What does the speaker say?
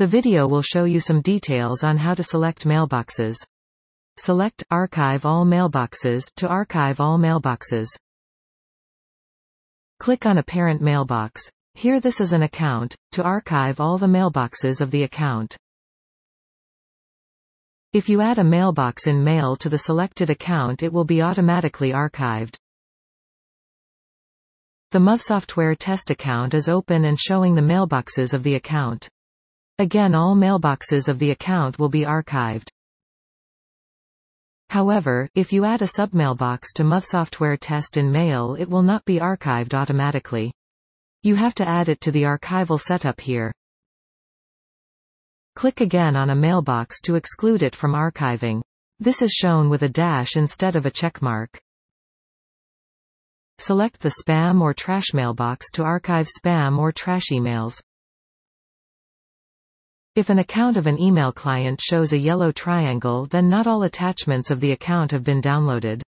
The video will show you some details on how to select mailboxes. Select Archive all mailboxes to archive all mailboxes. Click on a parent mailbox. Here this is an account, to archive all the mailboxes of the account. If you add a mailbox in Mail to the selected account it will be automatically archived. The MothSoftware test account is open and showing the mailboxes of the account. Again all mailboxes of the account will be archived. However, if you add a submailbox to MothSoftware test in Mail it will not be archived automatically. You have to add it to the archival setup here. Click again on a mailbox to exclude it from archiving. This is shown with a dash instead of a checkmark. Select the spam or trash mailbox to archive spam or trash emails. If an account of an email client shows a yellow triangle then not all attachments of the account have been downloaded.